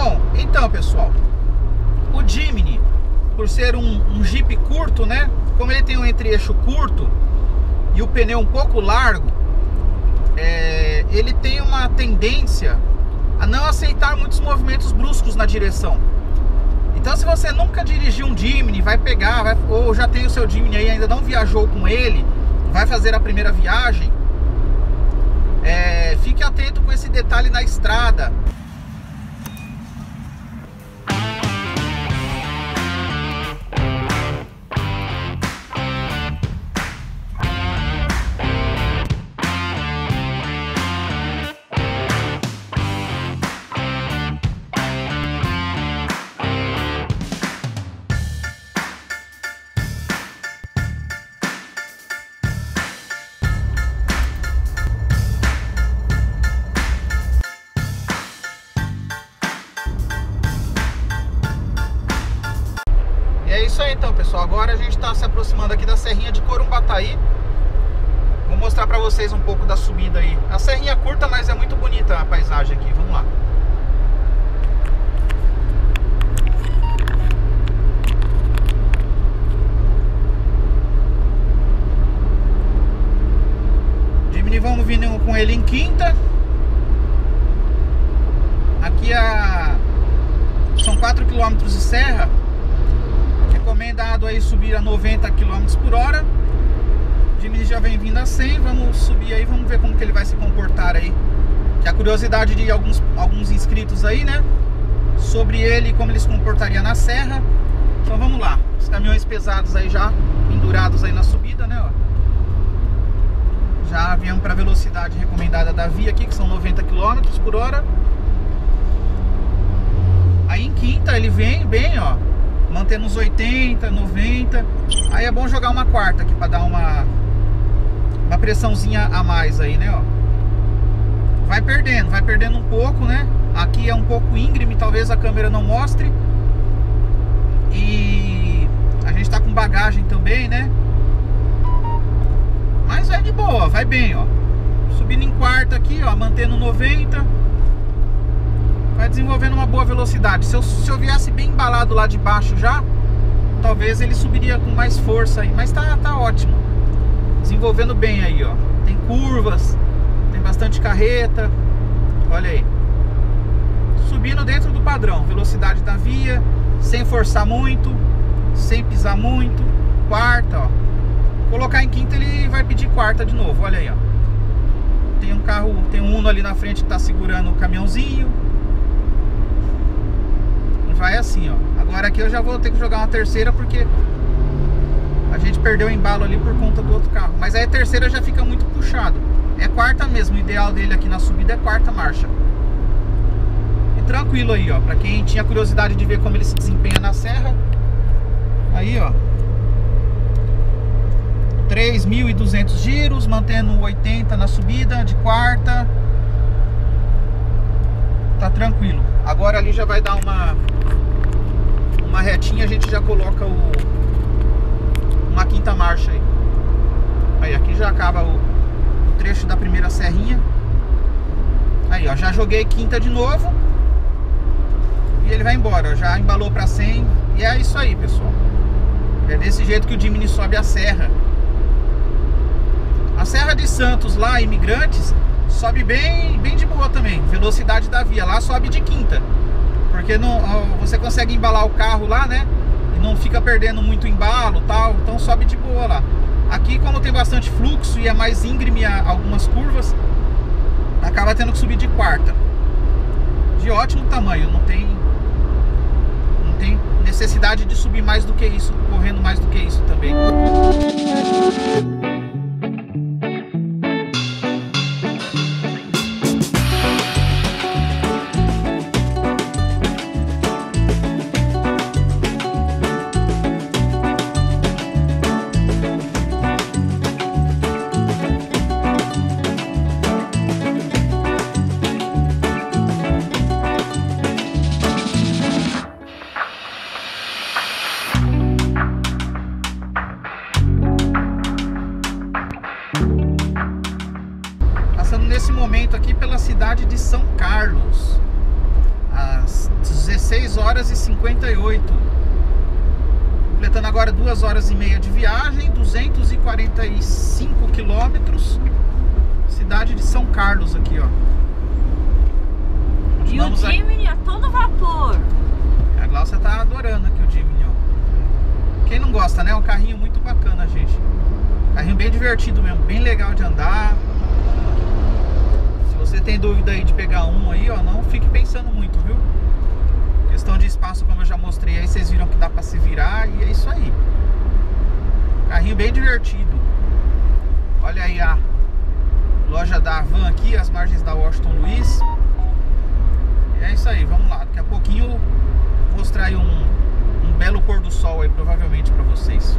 Bom, então pessoal, o Jimny, por ser um, um Jeep curto, né? Como ele tem um entre-eixo curto e o pneu um pouco largo, é, ele tem uma tendência a não aceitar muitos movimentos bruscos na direção. Então se você nunca dirigiu um Jimny, vai pegar, vai, ou já tem o seu Jimny aí, ainda não viajou com ele, vai fazer a primeira viagem, é, fique atento com esse detalhe na estrada. Isso aí então, pessoal. Agora a gente está se aproximando aqui da Serrinha de Corumbataí. Vou mostrar para vocês um pouco da subida aí. A serrinha é curta, mas é muito bonita a paisagem aqui. Vamos lá. Vamos vir com ele em quinta. Aqui a... são 4 km de serra recomendado aí subir a 90 km por hora. Jimmy já vem vindo a 100, vamos subir aí, vamos ver como que ele vai se comportar aí. Que a curiosidade de alguns, alguns inscritos aí, né? Sobre ele, como ele se comportaria na serra. Então vamos lá. Os caminhões pesados aí já pendurados aí na subida, né? Ó. Já viemos para a velocidade recomendada da via aqui, que são 90 km por hora. Aí em quinta ele vem bem, ó mantendo uns 80, 90. Aí é bom jogar uma quarta aqui para dar uma uma pressãozinha a mais aí, né, ó. Vai perdendo, vai perdendo um pouco, né? Aqui é um pouco íngreme, talvez a câmera não mostre. E a gente tá com bagagem também, né? Mas é de boa, vai bem, ó. Subindo em quarta aqui, ó, mantendo 90 vai desenvolvendo uma boa velocidade. Se eu, se eu viesse bem embalado lá de baixo já, talvez ele subiria com mais força aí. Mas tá, tá ótimo. Desenvolvendo bem aí, ó. Tem curvas, tem bastante carreta. Olha aí. Subindo dentro do padrão. Velocidade da via, sem forçar muito, sem pisar muito. Quarta, ó. Colocar em quinta ele vai pedir quarta de novo. Olha aí, ó. Tem um carro, tem um Uno ali na frente que tá segurando o caminhãozinho vai assim, ó. Agora aqui eu já vou ter que jogar uma terceira porque a gente perdeu o embalo ali por conta do outro carro. Mas aí a terceira já fica muito puxado. É quarta mesmo, o ideal dele aqui na subida é quarta marcha. E tranquilo aí, ó. Pra quem tinha curiosidade de ver como ele se desempenha na serra. Aí, ó. 3.200 giros, mantendo 80 na subida de quarta. Tá tranquilo. Agora ali já vai dar uma uma retinha, a gente já coloca o uma quinta marcha aí. Aí aqui já acaba o, o trecho da primeira serrinha. Aí, ó, já joguei quinta de novo. E ele vai embora, já embalou para 100. E é isso aí, pessoal. É desse jeito que o Jimny sobe a serra. A Serra de Santos lá, Imigrantes, sobe bem, bem de boa também. Velocidade da via, lá sobe de quinta. Porque não, você consegue embalar o carro lá, né? E não fica perdendo muito embalo tal. Então sobe de boa lá. Aqui, como tem bastante fluxo e é mais íngreme algumas curvas, acaba tendo que subir de quarta. De ótimo tamanho, não tem não tem necessidade de subir mais do que isso, correndo mais do que isso também. Horas e meia de viagem, 245 quilômetros. Cidade de São Carlos aqui, ó. E o Jimmy a todo vapor. A Glaucia tá adorando aqui o Jimny, ó. Quem não gosta, né? É um carrinho muito bacana, gente. Carrinho bem divertido mesmo, bem legal de andar. Se você tem dúvida aí de pegar um aí, ó, não fique pensando muito, viu? Questão de espaço, como eu já mostrei aí, vocês viram que dá pra se virar e é isso aí. Carrinho bem divertido. Olha aí a loja da Avan aqui, as margens da Washington Luiz. E é isso aí, vamos lá. Daqui a pouquinho mostrar aí um, um belo pôr do sol aí, provavelmente, para vocês.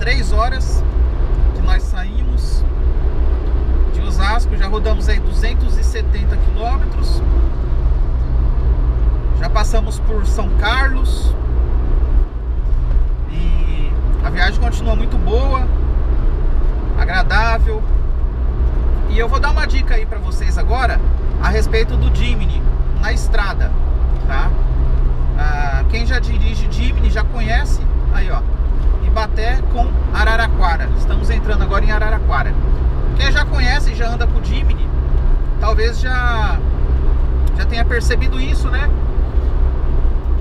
3 horas que nós saímos de Osasco. Já rodamos aí 270 quilômetros. Já passamos por São Carlos. E a viagem continua muito boa, agradável. E eu vou dar uma dica aí pra vocês agora a respeito do Jimny na estrada, tá? Ah, quem já dirige Jimny já conhece, aí ó, Ibaté com Araraquara. Estamos entrando agora em Araraquara. Quem já conhece, já anda com o Jimny, talvez já já tenha percebido isso, né?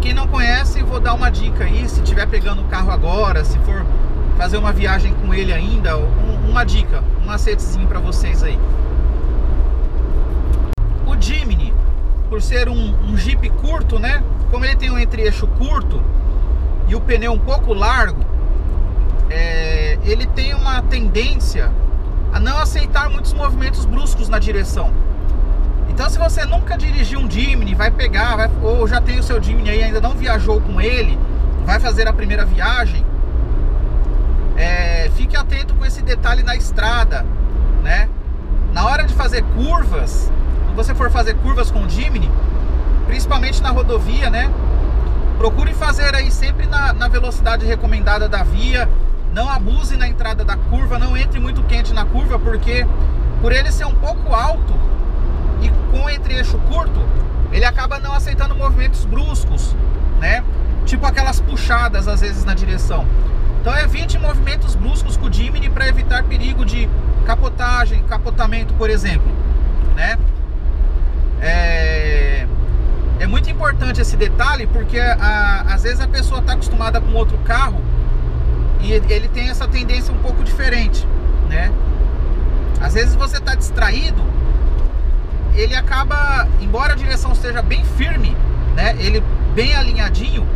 Quem não conhece, vou dar uma dica aí, se tiver pegando o carro agora, se for fazer uma viagem com ele ainda, um, uma dica, um macetezinho para vocês aí. O Jimny, por ser um, um Jeep curto, né? Como ele tem um entre-eixo curto e o pneu um pouco largo, é, ele tem uma tendência a não aceitar muitos movimentos bruscos na direção. Então, se você nunca dirigiu um Jimny, vai pegar, vai, ou já tem o seu Jimny aí, ainda não viajou com ele, vai fazer a primeira viagem, é, fique atento com esse detalhe na estrada, né? Na hora de fazer curvas, quando você for fazer curvas com o Jimny, principalmente na rodovia, né? Procure fazer aí sempre na, na velocidade recomendada da via, não abuse na entrada da curva, não entre muito quente na curva, porque por ele ser um pouco alto e com entre-eixo curto, ele acaba não aceitando movimentos bruscos, né? Tipo aquelas puxadas às vezes na direção. Então evite movimentos bruscos com o Jimny para evitar perigo de capotagem, capotamento, por exemplo, né? É, é muito importante esse detalhe porque a, às vezes a pessoa está acostumada com outro carro e ele tem essa tendência um pouco diferente, né? Às vezes você está distraído, ele acaba, embora a direção esteja bem firme, né? Ele bem alinhadinho,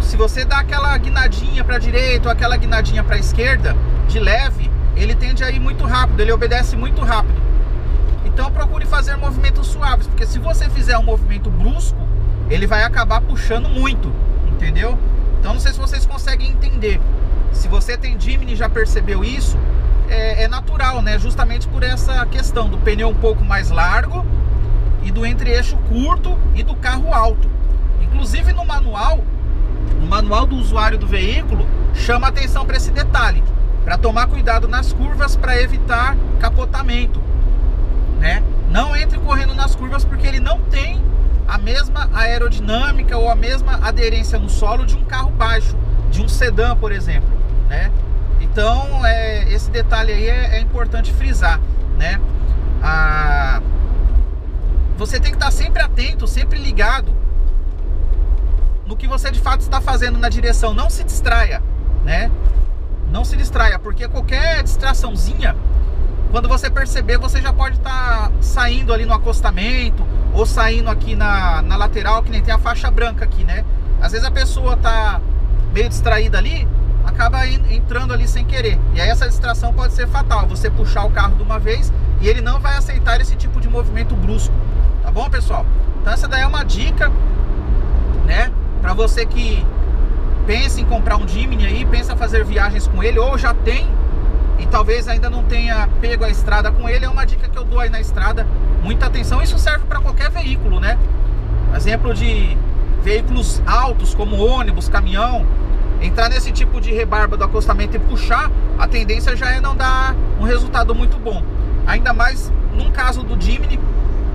se você dá aquela guinadinha para direita ou aquela guinadinha para esquerda, de leve, ele tende a ir muito rápido, ele obedece muito rápido. Então procure fazer movimentos suaves, porque se você fizer um movimento brusco, ele vai acabar puxando muito, entendeu? Então não sei se vocês conseguem entender. Se você tem Jimny e já percebeu isso, é, é, natural, né? Justamente por essa questão do pneu um pouco mais largo e do entre-eixo curto e do carro alto. Inclusive no manual, no manual do usuário do veículo, chama atenção para esse detalhe, para tomar cuidado nas curvas para evitar capotamento, né? Não entre correndo nas curvas porque ele não tem a mesma aerodinâmica ou a mesma aderência no solo de um carro baixo, de um sedã, por exemplo, né? Então, é, esse detalhe aí é, é importante frisar, né? Ah, você tem que estar sempre atento, sempre ligado no que você de fato está fazendo na direção. Não se distraia, né? Não se distraia, porque qualquer distraçãozinha, quando você perceber, você já pode estar saindo ali no acostamento ou saindo aqui na, na lateral, que nem tem a faixa branca aqui, né? Às vezes a pessoa tá meio distraída ali, acaba entrando ali sem querer. E aí essa distração pode ser fatal, você puxar o carro de uma vez e ele não vai aceitar esse tipo de movimento brusco. Tá bom, pessoal? Então essa daí é uma dica, né? Para você que pensa em comprar um Jimny aí, pensa fazer viagens com ele, ou já tem e talvez ainda não tenha pego a estrada com ele, é uma dica que eu dou aí na estrada. Muita atenção, isso serve para qualquer veículo, né? Exemplo de veículos altos como ônibus, caminhão, entrar nesse tipo de rebarba do acostamento e puxar, a tendência já é não dar um resultado muito bom. Ainda mais num caso do Jimny,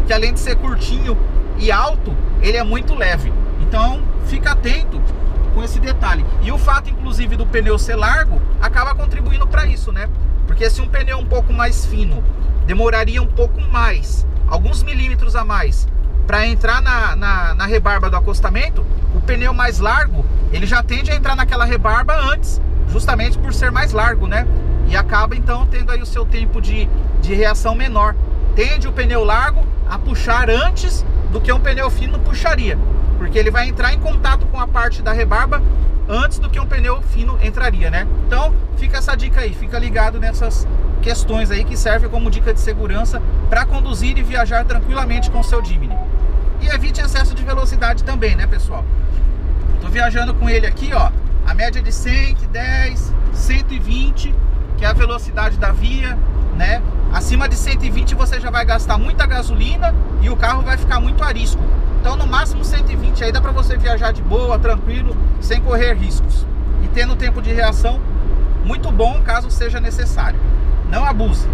que além de ser curtinho e alto, ele é muito leve. Então, fica atento com esse detalhe. E o fato, inclusive, do pneu ser largo acaba contribuindo para isso, né? Porque se um pneu um pouco mais fino demoraria um pouco mais, alguns milímetros a mais, para entrar na, na, na, rebarba do acostamento, o pneu mais largo ele já tende a entrar naquela rebarba antes, justamente por ser mais largo, né? E acaba então tendo aí o seu tempo de, de reação menor. Tende o pneu largo a puxar antes do que um pneu fino puxaria porque ele vai entrar em contato com a parte da rebarba antes do que um pneu fino entraria, né? Então, fica essa dica aí, fica ligado nessas questões aí que servem como dica de segurança para conduzir e viajar tranquilamente com o seu Jimny. E evite excesso de velocidade também, né, pessoal? Tô viajando com ele aqui, ó, a média de 110, 120, que é a velocidade da via, né? Acima de 120 você já vai gastar muita gasolina e o carro vai ficar muito arisco. Então no máximo 120 aí dá para você viajar de boa, tranquilo, sem correr riscos. E tendo tempo de reação muito bom caso seja necessário. Não abuse.